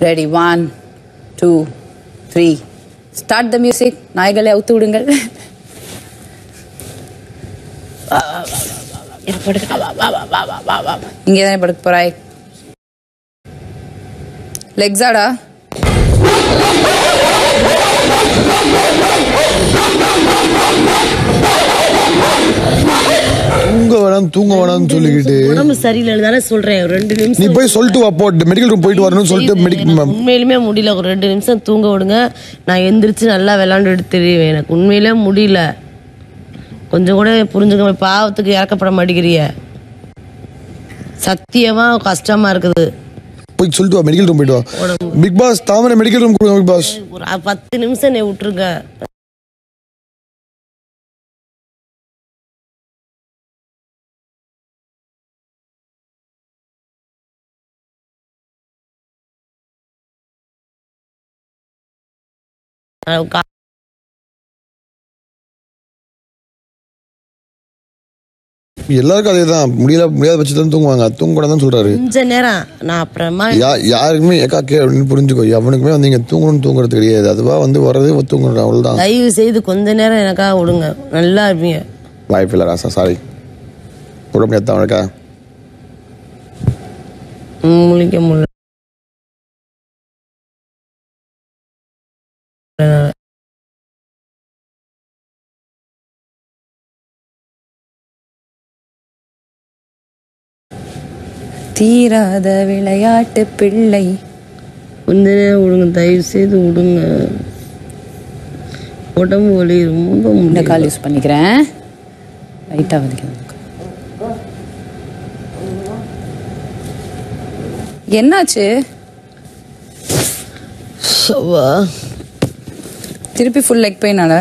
Ready one two three start the music நாய்களை அவுத்து விடுங்கள் இங்கே தானே படுக்க போறாய் லெக்ஸாடா வேணாம் தூங்க வேணாம்னு சொல்லிக்கிட்டு. உடம்பு சரியில்லைன்னு தானே சொல்றேன். ஒரு ரெண்டு நீ நிமிஷம் போய் சொல்லிட்டு வா போ மெடிக்கல் ரூம் போயிட்டு வரணும்னு சொல்லிட்டு மெடிக்கல் உண்மையிலுமே முடியல. ஒரு ரெண்டு நிமிஷம் தூங்க விடுங்க. நான் எந்திரிச்சு நல்லா விளாண்டுட்டு தெரியுவேன். எனக்கு உண்மையிலே முடியல. கொஞ்சம் கூட புரிஞ்சுக்க பாவத்துக்கு இறக்கப்பட மாட்டேங்கிறிய. சத்தியமா கஷ்டமா இருக்குது. போய் சொல்லிட்டு வா மெடிக்கல் ரூம் போயிட்டு வா. Big boss Thamarai medical room கொடுங்க பிக் பாஸ். ஒரு பத்து நிமிஷம் நீ விட்டுருங்க. கா- எல்லாருக்கும் அதே தான் முடியல முடியாத பட்சத்துல தூங்குவாங்க. தூங்க தான் சொல்றாரு. கொஞ்ச நேரம். நான் அப்புறமா யா யாருக்குமே ஏக்கா கே அப்படின்னு புரிஞ்சுக்கோ. எவனுக்குமே வந்து இங்க தூங்கணும்னு தூங்குறது கிடையாது. அதுவா வந்து வர்றது தூங்கணும். அவ்வளவுதான். தயவு செய்து கொஞ்ச நேரம் எனக்காக விடுங்க. நல்லா இருப்பீங்க. வாய்ப்பு இல்லை ராசா சாரி விட முடியாது அவனுக்கா முழிக்க முடியல. தீராத விளையாட்டு பிள்ளை. கொஞ்ச நேரம் விடுங்க தயவு செய்து விடுங்க உடம்பு வலி ரொம்ப இந்த கால் யூஸ் பண்ணிக்கிறேன். லைட்டாக வலிக்குது என்னாச்சு? சவா. திருப்பி ஃபுல் லெக் பெயினால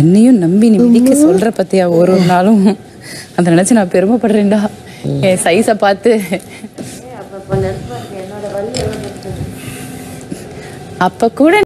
என்னையும் நம்பி நீ மிதிக்க சொல்ற பத்தியா ஒரு ஒரு நாளும்? அதை நினைச்சு நான் பெருமைப்படுறேன்டா. என் சைஸை பார்த்து. அப்ப கூட